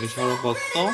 열심히 먹었어?